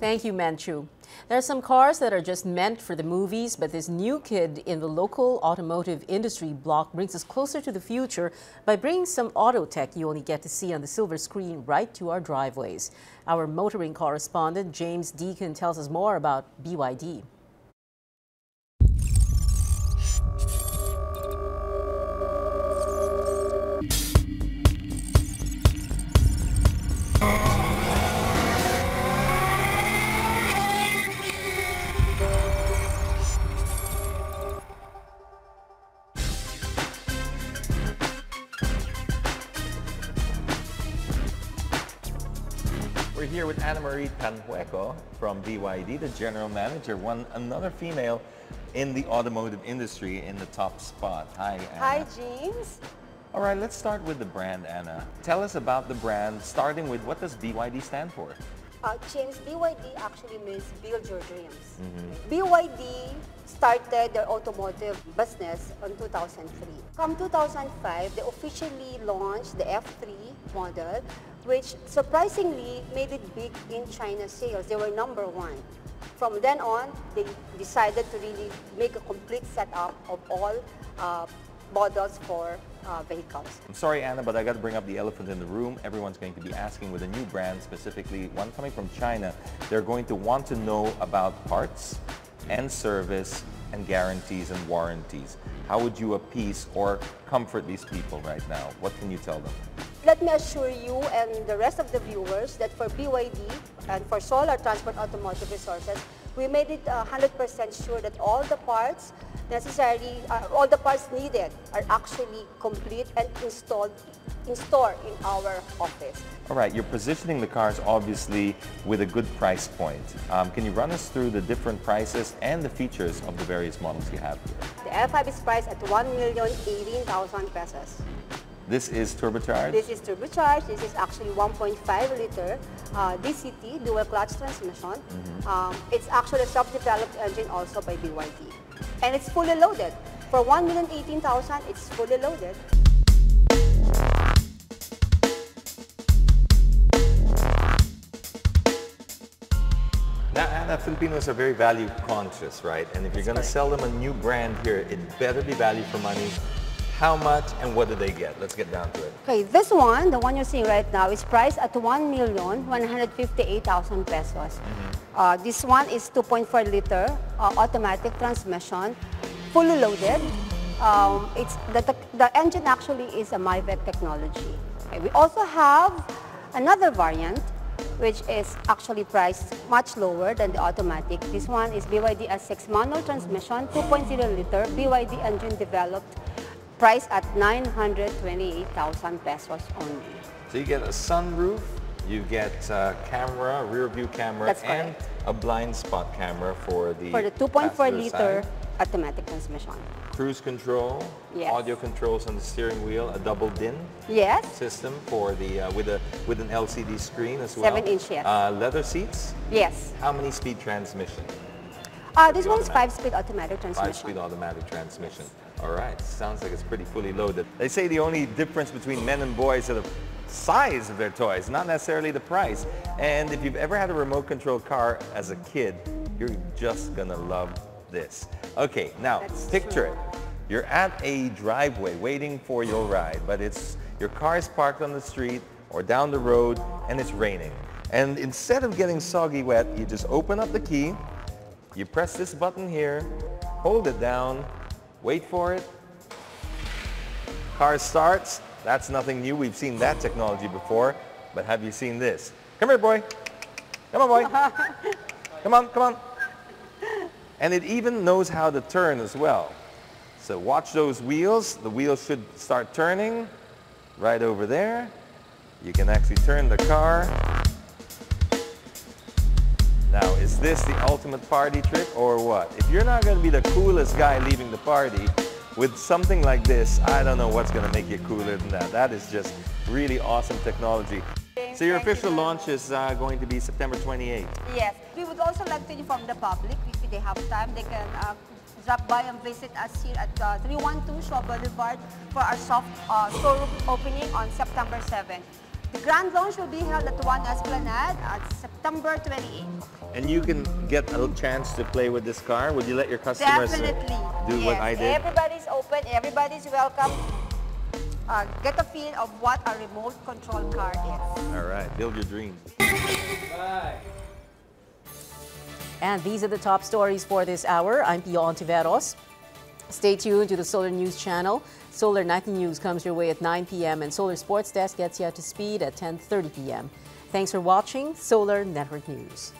Thank you, Manchu. There are some cars that are just meant for the movies, but this new kid in the local automotive industry block brings us closer to the future by bringing some auto tech you only get to see on the silver screen right to our driveways. Our motoring correspondent, James Deakin, tells us more about BYD. We're here with Ana Marie Tanhueco from BYD, the general manager, one another female in the automotive industry in the top spot. Hi, Ana. Hi, James. All right, let's start with the brand, Anna. Tell us about the brand, starting with what does BYD stand for? Uh, James, BYD actually means build your dreams. BYD started their automotive business in 2003. Come 2005, they officially launched the F3 model, which surprisingly made it big in China sales. They were number one. From then on, they decided to really make a complete setup of all uh, models for uh, vehicles. I'm sorry, Anna, but I got to bring up the elephant in the room. Everyone's going to be asking with a new brand, specifically one coming from China. They're going to want to know about parts and service and guarantees and warranties. How would you appease or comfort these people right now? What can you tell them? Let me assure you and the rest of the viewers that for BYD and for Solar Transport Automotive Resources, we made it uh, 100% sure that all the parts necessary, uh, all the parts needed are actually complete and installed in store in our office. All right, you're positioning the cars obviously with a good price point. Um, can you run us through the different prices and the features of the various models you have here? The L5 is priced at 1,018,000 pesos. This is turbocharged? This is turbocharged. This is actually 1.5 liter uh, DCT, dual clutch transmission. Um, it's actually a self-developed engine also by BYD. And it's fully loaded. For 1,018,000, it's fully loaded. Now, Filipinos are very value conscious, right? And if you're going to sell them a new brand here, it better be value for money. How much and what do they get? Let's get down to it. Okay, this one, the one you're seeing right now, is priced at 1,158,000 pesos. Uh, this one is 2.4 liter uh, automatic transmission, fully loaded. Um, it's the, tech- the engine actually is a MIVEC technology. Okay, we also have another variant which is actually priced much lower than the automatic. This one is BYD S6 manual transmission, 2.0 liter, BYD engine developed, priced at 928,000 pesos only. So you get a sunroof, you get a camera, rear view camera, That's and correct. a blind spot camera for the For the 2.4 liter side. automatic transmission. Cruise control, Yes. audio controls on the steering wheel, a double DIN Yes, system for the uh, with a with an LCD screen as well. Seven inch, yes. Uh, leather seats. yes. How many speed transmission? Uh, this one's five-speed automatic transmission. Five-speed automatic transmission. All right, sounds like it's pretty fully loaded. They say the only difference between men and boys are the size of their toys, not necessarily the price. And if you've ever had a remote control car as a kid, you're just gonna love this. Okay, now That's picture true. it. You're at a driveway waiting for your ride, but it's your car is parked on the street or down the road and it's raining. And instead of getting soggy wet, you just open up the key, you press this button here, hold it down, wait for it. Car starts. That's nothing new. We've seen that technology before. But have you seen this? Come here, boy. Come on, boy. Come on, come on. And it even knows how to turn as well. So watch those wheels. The wheels should start turning right over there. You can actually turn the car. Now, is this the ultimate party trick or what? If you're not going to be the coolest guy leaving the party with something like this, I don't know what's going to make you cooler than that. That is just really awesome technology. So your official launch is uh, going to be September 28th. Yes. We would also like to inform the public, if they have time, they can uh, drop by and visit us here at uh, 312 Shaw Boulevard for our soft uh, showroom opening on September 7th. The grand launch will be held at the One Esplanade on September 28. And you can get a chance to play with this car. Would you let your customers uh, Definitely. do yes. what I did? Everybody's open. Everybody's welcome. Uh, get a feel of what a remote control car is. All right, build your dream. And these are the top stories for this hour. I'm Pio Ontiveros. Stay tuned to the Solar News channel. Solar 90 News comes your way at 9 p.m. and Solar Sports Desk gets you up to speed at 10.30 p.m. Thanks for watching Solar Network News.